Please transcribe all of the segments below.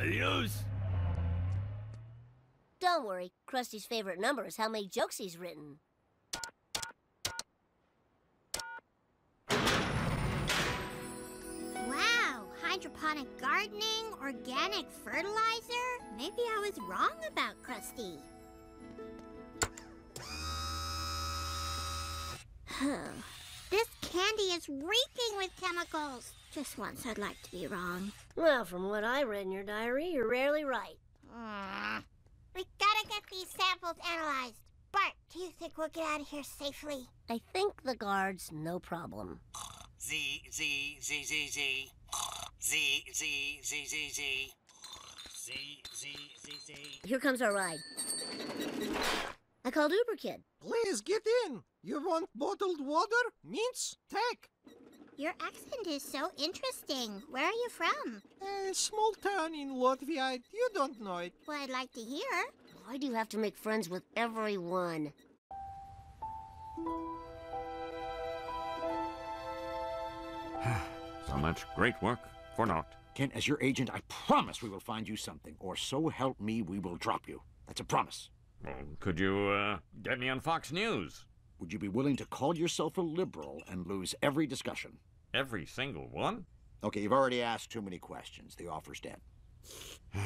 Adios. Don't worry, Krusty's favorite number is how many jokes he's written. Wow, hydroponic gardening, organic fertilizer. Maybe I was wrong about Krusty. this candy is reeking with chemicals. Just once I'd like to be wrong. Well, from what I read in your diary, you're rarely right. Mm. We gotta get these samples analyzed. Bart, do you think we'll get out of here safely? I think the guards, no problem. Z, Z, Z, Z, Z. Z, Z, Z, Z, Z. Z, Z, Z, Z. Here comes our ride. I called Uber Kid. Please get in. You want bottled water? Mints? Take. Your accent is so interesting. Where are you from? A small town in Latvia. You don't know it. Well, I'd like to hear. Why do you have to make friends with everyone? so much great work for naught. Kent, as your agent, I promise we will find you something, or so help me, we will drop you. That's a promise. Well, could you, uh, get me on Fox News? Would you be willing to call yourself a liberal and lose every discussion? Every single one? Okay, you've already asked too many questions. The offer's dead.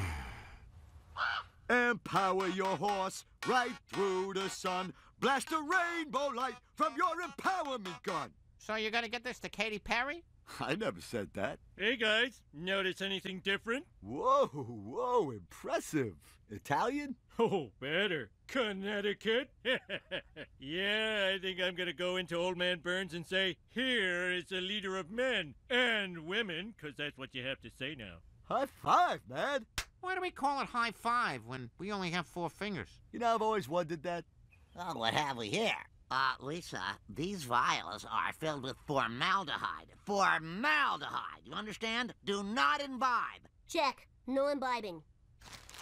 Empower your horse right through the sun. Blast a rainbow light from your empowerment gun. So you're gonna get this to Katy Perry? I never said that. Hey guys, notice anything different? Whoa, whoa, impressive. Italian? Oh, better. Connecticut? yeah, I think I'm gonna go into Old Man Burns and say, here is a leader of men and women, 'cause that's what you have to say now. High five, man. Why do we call it high five when we only have four fingers? You know, I've always wondered that. Oh, what have we here? Uh, Lisa, these vials are filled with formaldehyde. Formaldehyde, you understand? Do not imbibe. Check. No imbibing.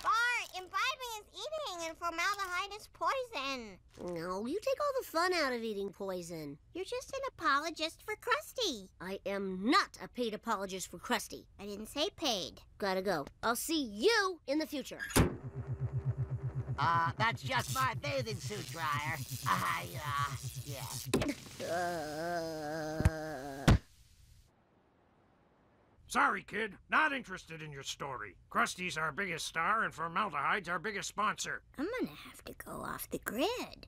Bart, imbibing is eating and formaldehyde is poison. No, you take all the fun out of eating poison. You're just an apologist for Krusty. I am not a paid apologist for Krusty. I didn't say paid. Gotta go. I'll see you in the future. Uh, that's just my bathing suit dryer. I, uh, yeah. Uh... Sorry, kid. Not interested in your story. Krusty's our biggest star, and formaldehyde's our biggest sponsor. I'm gonna have to go off the grid.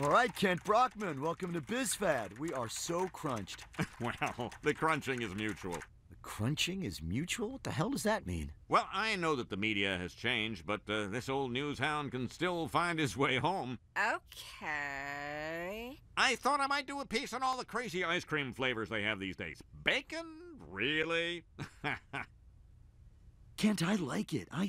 All right, Kent Brockman, welcome to BizFad. We are so crunched. well, the crunching is mutual. The crunching is mutual? What the hell does that mean? Well, I know that the media has changed, but uh, this old news hound can still find his way home. Okay. I thought I might do a piece on all the crazy ice cream flavors they have these days. Bacon? Really? Kent, I like it. I